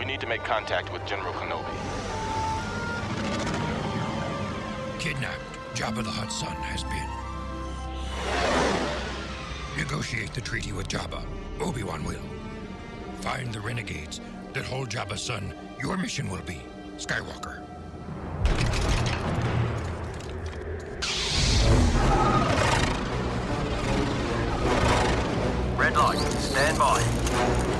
We need to make contact with General Kenobi. Kidnapped, Jabba the Hutt's son has been. Negotiate the treaty with Jabba. Obi-Wan will. Find the renegades that hold Jabba's son. Your mission will be Skywalker. Red light, stand by.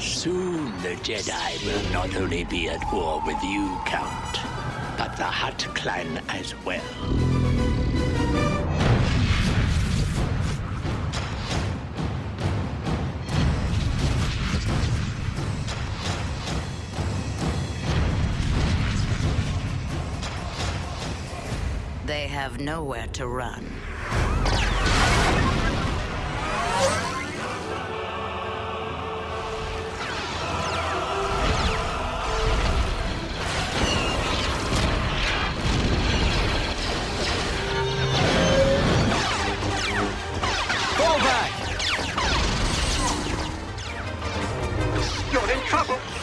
Soon the Jedi will not only be at war with you, Count, but the Hutt clan as well. They have nowhere to run. Trouble!